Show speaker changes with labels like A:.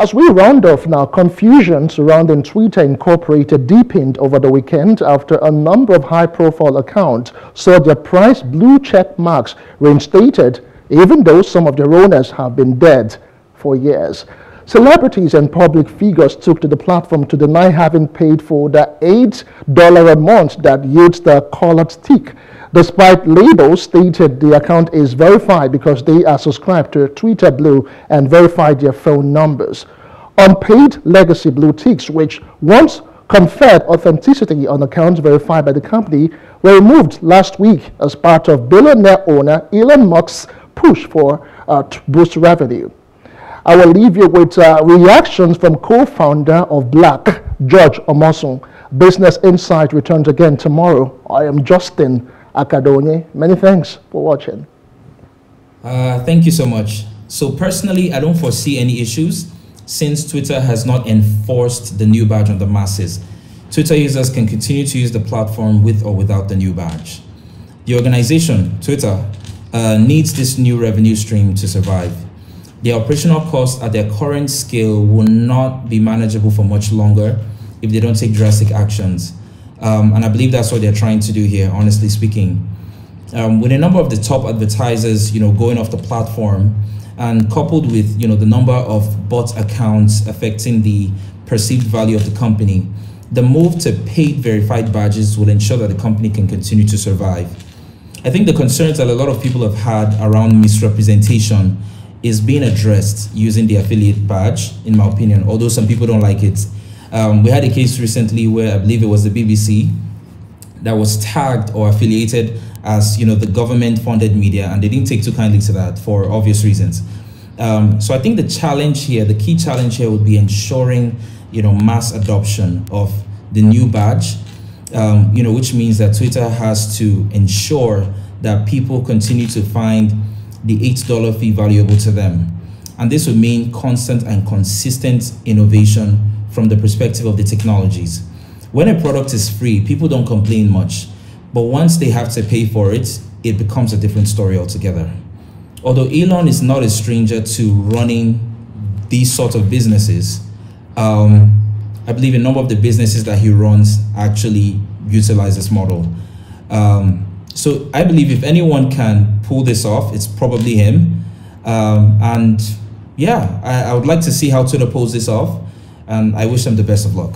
A: As we round off now, confusion surrounding Twitter Incorporated deepened over the weekend after a number of high-profile accounts saw their price blue check marks reinstated, even though some of their owners have been dead for years. Celebrities and public figures took to the platform to deny having paid for the $8 a month that yields the colored tick, despite labels stated the account is verified because they are subscribed to Twitter Blue and verified their phone numbers. Unpaid legacy blue ticks, which once conferred authenticity on accounts verified by the company, were removed last week as part of billionaire owner Elon Musk's push for uh, to boost revenue. I will leave you with uh, reactions from co-founder of Blache, George Omosun. Business Insight returns again tomorrow. I am Justin Akadonye. Many thanks for watching.
B: Uh, thank you so much. So personally, I don't foresee any issues since Twitter has not enforced the new badge on the masses. Twitter users can continue to use the platform with or without the new badge. The organization, Twitter, uh, needs this new revenue stream to survive. The operational costs at their current scale will not be manageable for much longer if they don't take drastic actions. Um, and I believe that's what they're trying to do here, honestly speaking. Um, with a number of the top advertisers, you know, going off the platform, and coupled with you know the number of bot accounts affecting the perceived value of the company, the move to paid verified badges will ensure that the company can continue to survive. I think the concerns that a lot of people have had around misrepresentation is being addressed using the affiliate badge, in my opinion, although some people don't like it. Um, we had a case recently where I believe it was the BBC that was tagged or affiliated as you know the government funded media and they didn't take too kindly to that for obvious reasons um, so i think the challenge here the key challenge here would be ensuring you know mass adoption of the new badge um, you know which means that twitter has to ensure that people continue to find the $8 fee valuable to them. And this would mean constant and consistent innovation from the perspective of the technologies. When a product is free, people don't complain much. But once they have to pay for it, it becomes a different story altogether. Although Elon is not a stranger to running these sorts of businesses, um, I believe a number of the businesses that he runs actually utilize this model. Um, so I believe if anyone can pull this off, it's probably him. Um, and yeah, I, I would like to see how Twitter pulls this off. And I wish them the best of luck.